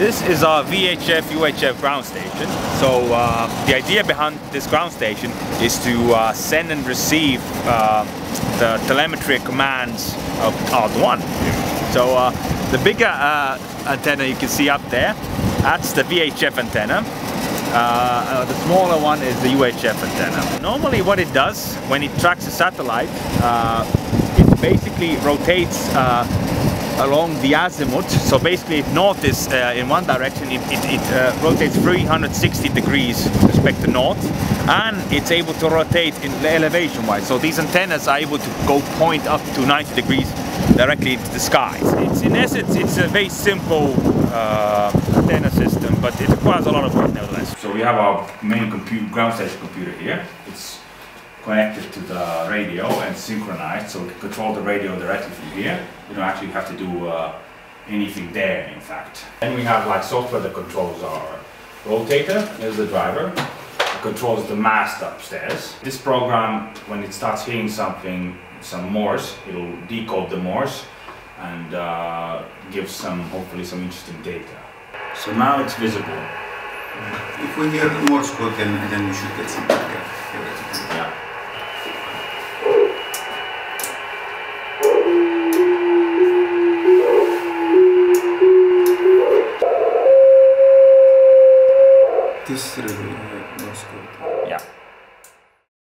This is our VHF UHF ground station. So uh, the idea behind this ground station is to uh, send and receive uh, the telemetry commands of Aalto-1. So uh, the bigger uh, antenna you can see up there, that's the VHF antenna. Uh, the smaller one is the UHF antenna. Normally what it does when it tracks a satellite, it basically rotates along the azimuth. So basically if north is uh, in one direction, it, it, it uh, rotates 360 degrees with respect to north and it's able to rotate in the elevation wise. So these antennas are able to go point up to 90 degrees directly into the skies. It's in essence, it's a very simple uh, antenna system, but it requires a lot of work nevertheless. So we have our main compute, ground station computer here. It's connected to the radio and synchronized so we can control the radio directly from here. You don't actually have to do uh, anything there in fact. Then we have like software that controls our rotator, there's the driver, it controls the mast upstairs. This program, when it starts hearing something, some Morse, it'll decode the Morse and uh, give some, hopefully some interesting data. So now it's visible. If we hear Morse code, then, then we should get there. Yeah. Yeah.